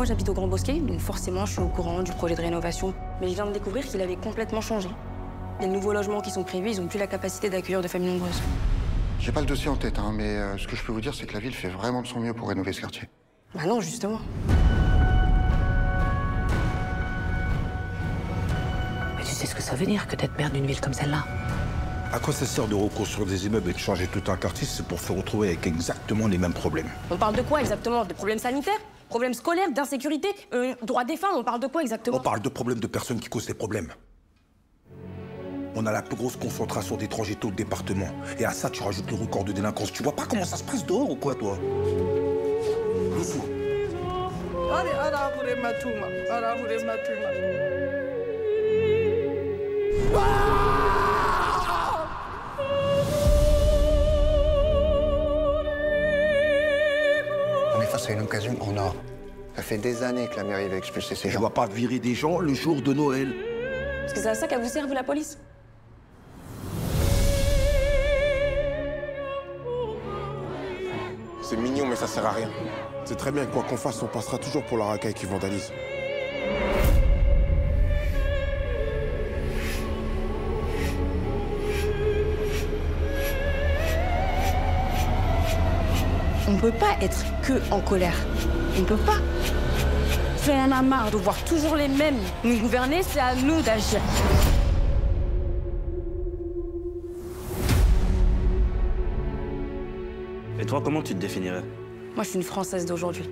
Moi, j'habite au Grand Bosquet, donc forcément, je suis au courant du projet de rénovation. Mais je viens de découvrir qu'il avait complètement changé. Les nouveaux logements qui sont prévus, ils n'ont plus la capacité d'accueillir de familles nombreuses. J'ai pas le dossier en tête, hein, mais euh, ce que je peux vous dire, c'est que la ville fait vraiment de son mieux pour rénover ce quartier. Bah non, justement. Mais tu sais ce que ça veut dire que d'être maire d'une ville comme celle-là? À quoi ça sert de reconstruire des immeubles et de changer tout un quartier C'est pour se retrouver avec exactement les mêmes problèmes? On parle de quoi exactement? Des problèmes sanitaires? Problèmes scolaires D'insécurité euh, Droits des femmes On parle de quoi exactement On parle de problèmes de personnes qui causent des problèmes. On a la plus grosse concentration d'étrangers au département. Et à ça, tu rajoutes le record de délinquance. Tu vois pas comment ça se passe dehors ou quoi, toi? Le fou. On face à une occasion en or. Ça fait des années que la mairie veut expulser ces Je gens. vois pas virer des gens le jour de Noël. Parce que c'est à ça qu'elle vous sert, vous, la police C'est mignon, mais ça sert à rien. C'est très bien, quoi qu'on fasse, on passera toujours pour la racaille qui vandalise. On ne peut pas être que en colère. On ne peut pas. C'est un a marre de voir toujours les mêmes nous gouverner, c'est à nous d'agir. Et toi, comment tu te définirais? Moi, je suis une Française d'aujourd'hui.